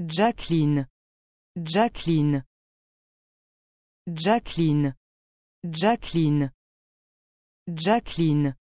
Jacqueline, Jacqueline, Jacqueline, Jacqueline, Jacqueline.